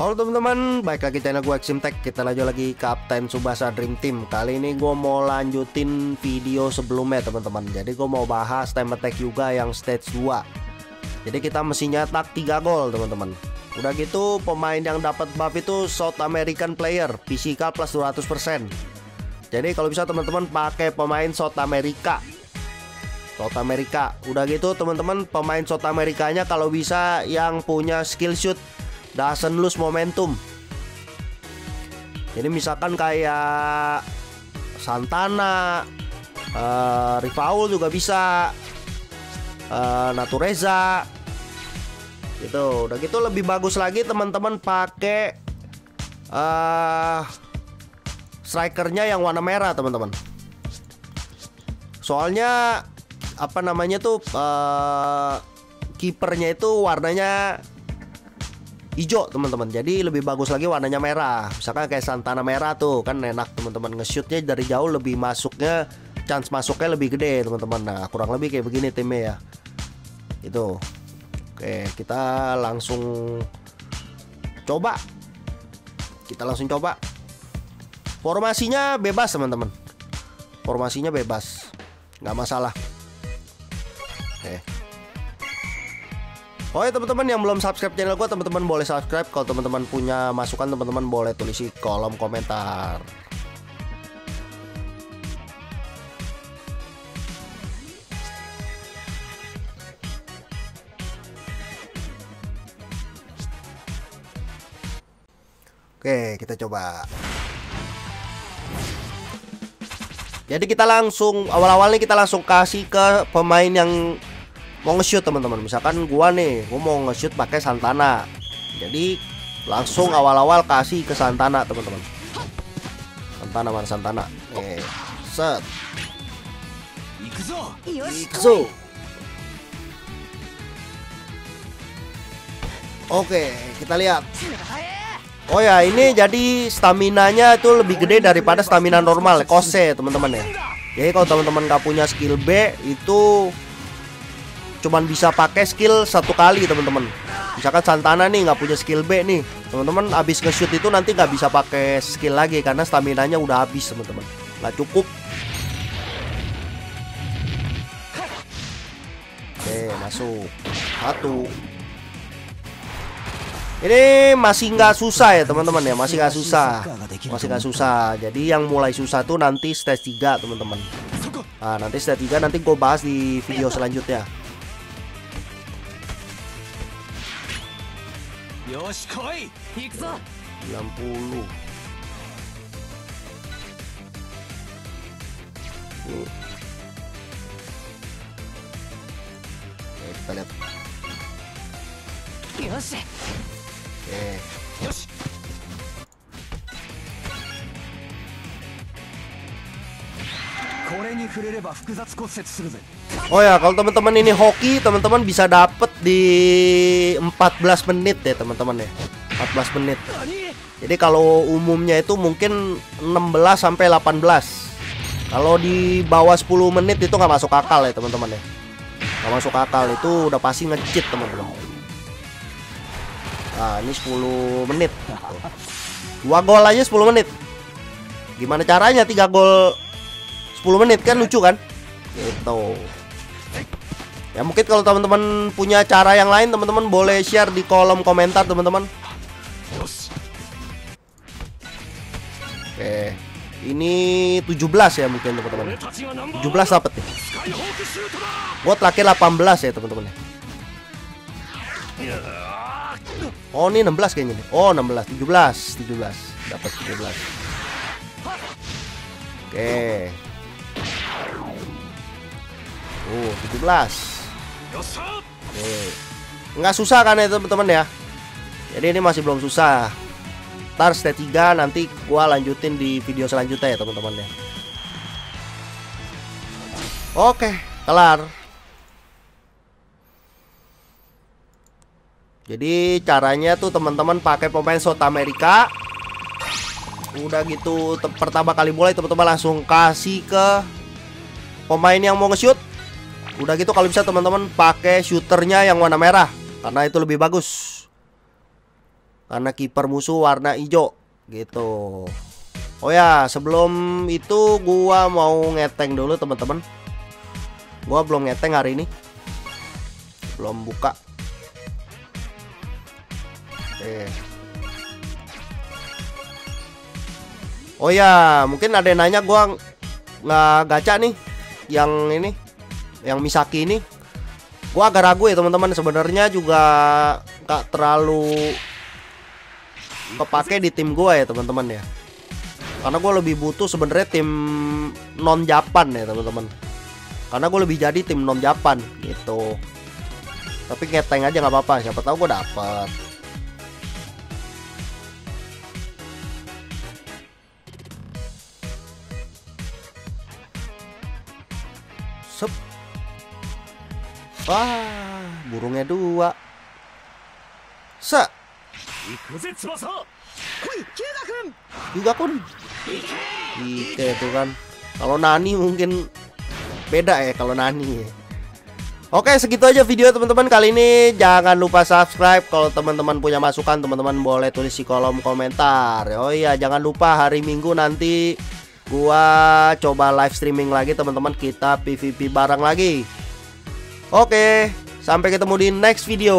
Halo teman-teman, baik lagi channel gue Tech. Kita lanjut lagi Kapten Subasa Dream Team. Kali ini gue mau lanjutin video sebelumnya teman-teman. Jadi gue mau bahas time attack juga yang stage 2 Jadi kita mesti nyetak 3 gol teman-teman. Udah gitu pemain yang dapat buff itu South American player Physical plus 200% Jadi kalau bisa teman-teman pakai pemain South America. South America. Udah gitu teman-teman pemain South Amerikanya kalau bisa yang punya skill shoot doesn't lose momentum. Jadi misalkan kayak Santana uh, Rifaul juga bisa uh, Natureza gitu. Udah gitu lebih bagus lagi teman-teman pakai uh, strikernya yang warna merah teman-teman. Soalnya apa namanya tuh uh, kipernya itu warnanya hijau teman-teman. Jadi lebih bagus lagi warnanya merah. Misalkan kayak Santana merah tuh kan enak teman-teman. Nge-shootnya dari jauh lebih masuknya chance masuknya lebih gede teman-teman. Nah kurang lebih kayak begini timnya ya. Itu. Oke kita langsung coba. Kita langsung coba. Formasinya bebas teman-teman. Formasinya bebas. Nggak masalah Oh ya teman-teman yang belum subscribe channel gue teman-teman boleh subscribe kalau teman-teman punya masukan teman-teman boleh tulis di kolom komentar. Oke, kita coba. Jadi kita langsung awal-awalnya kita langsung kasih ke pemain yang mau nge-shoot teman-teman. Misalkan gua nih gua mau nge-shoot pakai Santana. Jadi langsung awal-awal kasih ke Santana teman-teman. Santana mana Santana? Eh set. Ikzo Oke kita lihat. Oh ya ini jadi stamina-nya itu lebih gede daripada stamina normal kose teman-teman ya. Jadi kalau teman-teman nggak punya skill B itu cuman bisa pakai skill satu kali teman-teman. Misalkan Santana nih nggak punya skill B nih. Teman-teman habis nge-shoot itu nanti nggak bisa pakai skill lagi karena stamina nya udah habis teman-teman. Nggak cukup. Oke masuk. Satu. Ini masih nggak susah ya teman-teman ya. Masih nggak susah. Masih nggak susah. Jadi yang mulai susah tuh nanti stage 3 teman-teman. Nah nanti stage 3 nanti gue bahas di video selanjutnya よし来い。行くぞ。ーえっとね。よし。えー、よし。Oh ya, kalau teman-teman ini hoki, teman-teman bisa dapet di 14 menit ya, teman-teman ya. 14 menit. Jadi kalau umumnya itu mungkin 16 sampai 18. Kalau di bawah 10 menit itu nggak masuk akal ya, teman-teman ya. Nggak masuk akal itu udah pasti ngecit, teman-teman. Nah, ini 10 menit. Dua gol aja 10 menit. Gimana caranya 3 gol 10 menit kan lucu kan? Gitu. Ya mungkin kalau teman-teman punya cara yang lain teman-teman boleh share di kolom komentar teman-teman. Oke. Ini 17 ya mungkin teman-teman. 17 dapat ya. Gua terakhir 18 ya teman-teman Oh ini 16 kayaknya nih. Oh 16, 17, 17. Dapat 17. Oke. Oh 17 Oke. Nggak susah kan ya teman-teman ya? Jadi ini masih belum susah. Ntar step 3 nanti gua lanjutin di video selanjutnya ya teman-teman ya. Oke kelar. Jadi caranya tuh teman-teman pakai pemain South America. Udah gitu pertama kali mulai teman-teman langsung kasih ke pemain yang mau nge-shoot Udah gitu kalau bisa teman-teman pakai shooternya yang warna merah karena itu lebih bagus. karena kiper musuh warna hijau gitu. Oh ya sebelum itu gua mau ngeteng dulu teman-teman. Gua belum ngeteng hari ini. Belum buka. Oke. Oh ya, mungkin ada yang nanya gua nggak gacha nih yang ini, yang Misaki ini. Gua agak ragu ya teman-teman. Sebenarnya juga nggak terlalu kepake di tim gua ya teman-teman ya. Karena gue lebih butuh sebenarnya tim non Japan ya teman-teman. Karena gue lebih jadi tim non Japan gitu. Tapi ngeteng aja nggak apa-apa. Siapa tahu gue dapet. Sep. Wah, burungnya dua. Sa. Juga kun. Ike itu kan. Kalau Nani mungkin beda ya kalau Nani ya. Oke segitu aja video teman-teman kali ini Jangan lupa subscribe Kalau teman-teman punya masukan teman-teman boleh tulis di kolom komentar Oh iya jangan lupa hari minggu nanti Gua coba live streaming lagi teman-teman Kita PvP bareng lagi Oke sampai ketemu di next video